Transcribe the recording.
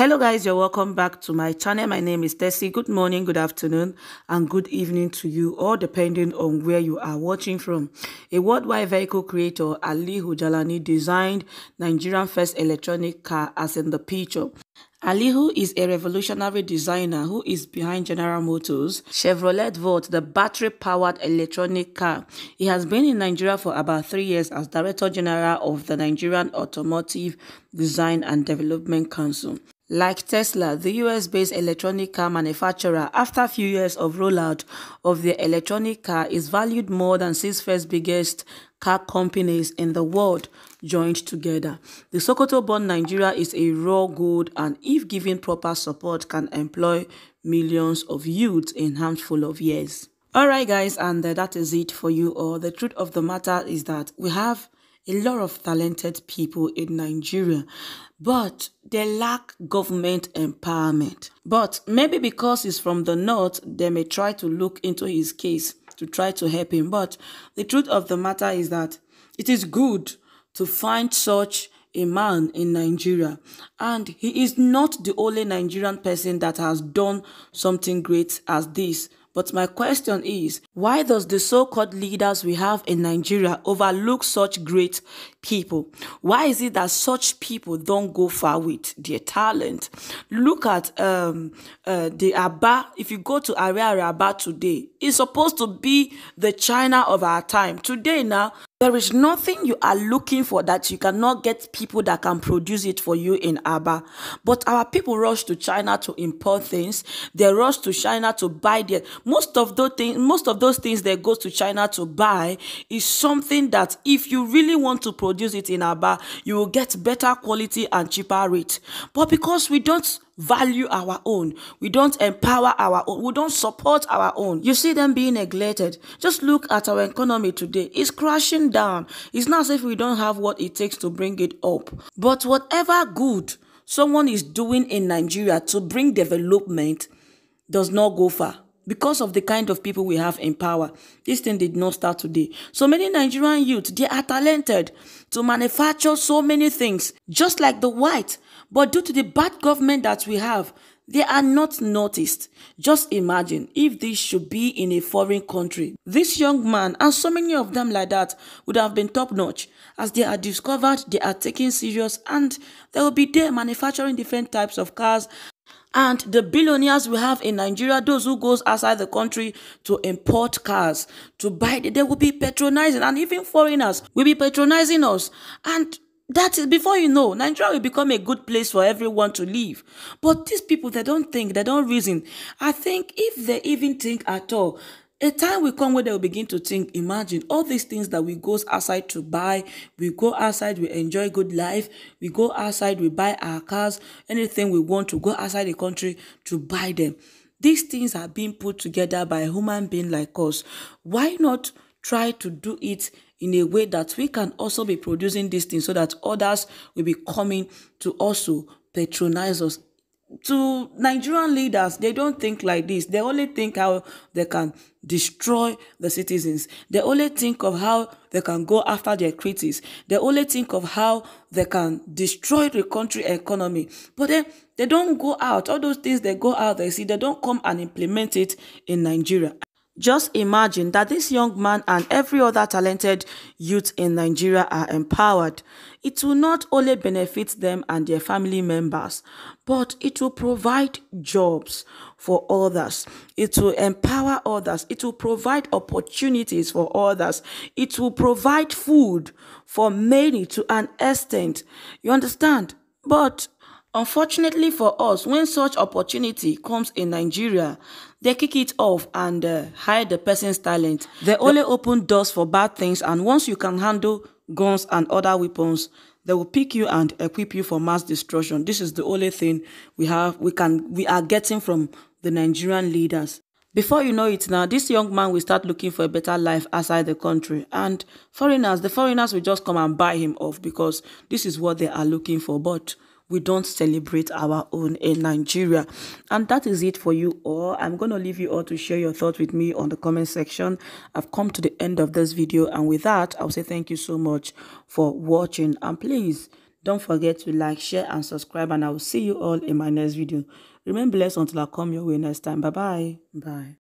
Hello guys, you're welcome back to my channel. My name is Tessie. Good morning, good afternoon, and good evening to you all depending on where you are watching from. A worldwide vehicle creator, Aliyu Jelani designed Nigerian first electronic car as in the picture. Aliyu is a revolutionary designer who is behind General Motors, Chevrolet Volt, the battery-powered electronic car. He has been in Nigeria for about three years as Director General of the Nigerian Automotive Design and Development Council. Like Tesla, the US-based electronic car manufacturer, after a few years of rollout of their electronic car, is valued more than six first biggest car companies in the world joined together. The Sokoto-born Nigeria is a raw gold and if given proper support can employ millions of youths in handful of years. Alright guys and uh, that is it for you all. The truth of the matter is that we have a lot of talented people in Nigeria, but they lack government empowerment. But maybe because he's from the north, they may try to look into his case to try to help him. But the truth of the matter is that it is good to find such a man in Nigeria. And he is not the only Nigerian person that has done something great as this. But my question is, why does the so-called leaders we have in Nigeria overlook such great people? Why is it that such people don't go far with their talent? Look at um, uh, the Aba. If you go to Ariaria Aba today, it's supposed to be the China of our time. Today now, there is nothing you are looking for that you cannot get people that can produce it for you in Aba. But our people rush to China to import things. They rush to China to buy their most of those things. Most of those things they go to China to buy is something that if you really want to produce it in Aba, you will get better quality and cheaper rate. But because we don't value our own. We don't empower our own. We don't support our own. You see them being neglected. Just look at our economy today. It's crashing down. It's not as if we don't have what it takes to bring it up. But whatever good someone is doing in Nigeria to bring development does not go far because of the kind of people we have in power. This thing did not start today. So many Nigerian youth, they are talented to manufacture so many things, just like the white. But due to the bad government that we have, they are not noticed. Just imagine if this should be in a foreign country. This young man and so many of them like that would have been top notch. As they are discovered, they are taken serious and they will be there manufacturing different types of cars and the billionaires we have in Nigeria, those who goes outside the country to import cars, to buy, they will be patronizing, and even foreigners will be patronizing us. And that is before you know, Nigeria will become a good place for everyone to live. But these people, they don't think, they don't reason. I think if they even think at all, a time will come where they will begin to think, imagine all these things that we go outside to buy, we go outside, we enjoy good life, we go outside, we buy our cars, anything we want to go outside the country to buy them. These things are being put together by a human being like us. Why not try to do it in a way that we can also be producing these things so that others will be coming to also patronize us to Nigerian leaders, they don't think like this. They only think how they can destroy the citizens. They only think of how they can go after their critics. They only think of how they can destroy the country economy. But then they don't go out. All those things they go out, they see, they don't come and implement it in Nigeria. Just imagine that this young man and every other talented youth in Nigeria are empowered. It will not only benefit them and their family members, but it will provide jobs for others. It will empower others. It will provide opportunities for others. It will provide food for many to an extent. You understand? But Unfortunately for us, when such opportunity comes in Nigeria, they kick it off and uh, hide the person's talent. They only open doors for bad things and once you can handle guns and other weapons, they will pick you and equip you for mass destruction. This is the only thing we have we can we are getting from the Nigerian leaders. Before you know it now, this young man will start looking for a better life outside the country. And foreigners, the foreigners will just come and buy him off because this is what they are looking for. But we don't celebrate our own in Nigeria. And that is it for you all. I'm going to leave you all to share your thoughts with me on the comment section. I've come to the end of this video. And with that, I'll say thank you so much for watching. And please, Don't forget to like, share, and subscribe, and I will see you all in my next video. Remain blessed until I come your way next time. Bye-bye. Bye.